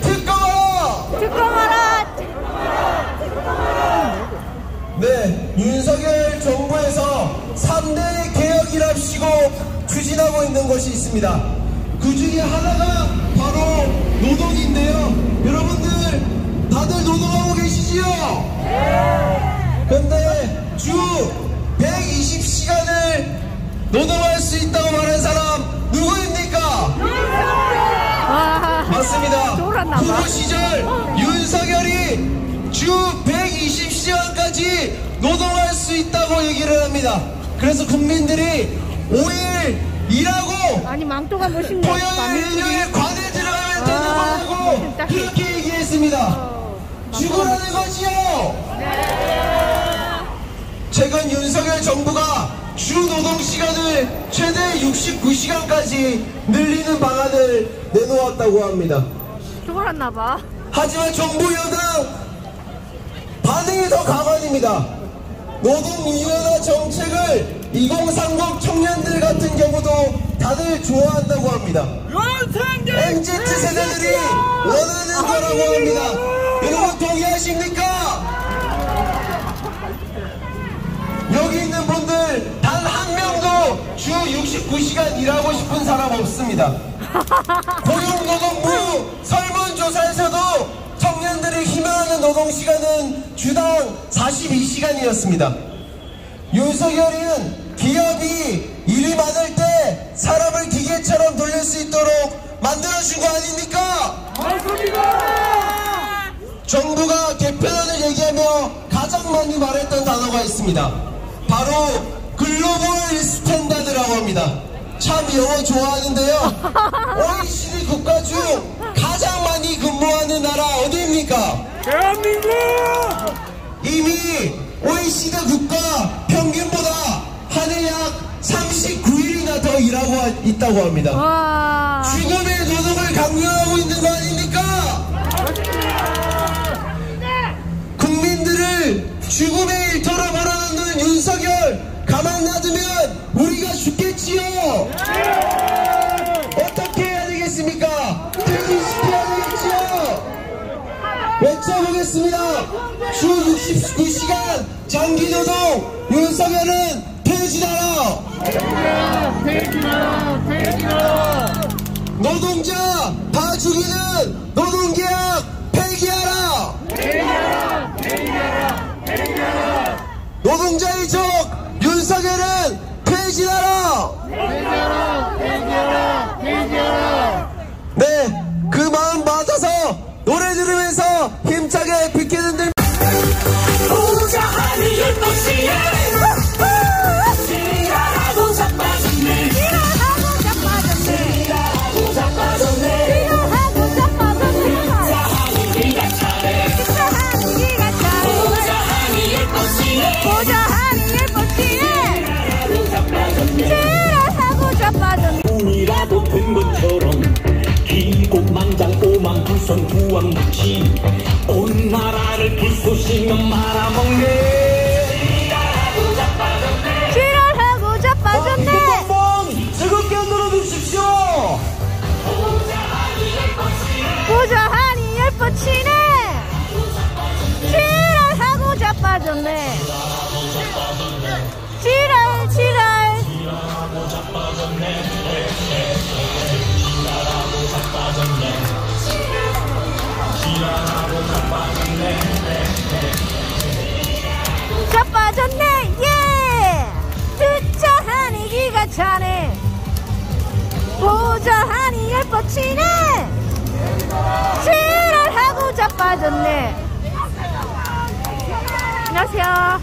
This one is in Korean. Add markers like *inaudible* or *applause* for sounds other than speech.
특검하라! 특검하라! 네, 윤석열 정부에서 3대 개혁이랍시고 추진하고 있는 것이 있습니다. 그 중에 하나가 바로 노동인데요. 여러분들 다들 노동하고 계시지요? 근데 주 120시간을 노동할 수 있다 후보 시절 윤석열이 주 120시간까지 노동할 수 있다고 얘기를 합니다. 그래서 국민들이 5일 일하고 아니 망토가 멋있네. 토요일 밤일들이. 일요일 관에 들어가면 되는 아, 거라고. 그렇게 얘기했습니다. 어, 죽으라는 것이요. 최근 윤석열 정부가 주 노동 시간을 최대 69시간까지 늘리는 방안을 내놓았다고 합니다. 졸았나 봐. 하지만 정부 여당 반응이 더 강한입니다. 노동 유연화 정책을 2030 청년들 같은 경우도 다들 좋아한다고 합니다. MZ 세대들이 원하는 거라고 합니다. 여러분 동의하십니까? 주 69시간 일하고 싶은 사람 없습니다. *laughs* 고용노동부 설문조사에서도 청년들이 희망하는 노동시간은 주당 42시간이었습니다. 윤석열은 기업이 일이 많을 때 사람을 기계처럼 돌릴 수 있도록 만들어준 거 아닙니까? 정부가 개편안을 얘기하며 가장 많이 말했던 단어가 있습니다. 바로 글로벌 스탠 다드라고 합니다. 참 영어 좋아하는데요. *laughs* OECD 국가 중 가장 많이 근무하는 나라 어디입니까? 대한민국! 이미 OECD 국가 평균보다 한 해 약 39일이나 더 일하고 있다고 합니다. 와. 죽음의 노동을 강요하고 있는 거 아닙니까? 국민들을 죽음의 일터로 몰아넣는 윤석열 가만 놔두면 우리가 죽겠지요. 어떻게 해야 되겠습니까? 퇴진시켜야 되겠지요. 외쳐보겠습니다. 주 69시간 장기 노동 윤석열은 퇴진하라. 노동자 봐주기는 노동계약 폐기하라. 노동자의 적 윤석열은 퇴진하라. 네, 들으면서 힘차게 빛기는 들. 부자 자빠졌네 자빠졌네. 자빠졌네 예뻤지에. 자빠졌네. 것처럼 기고만장 온 나라 차네. 보자하니 예뻐치네. 지랄하고 자빠졌네. 안녕하세요.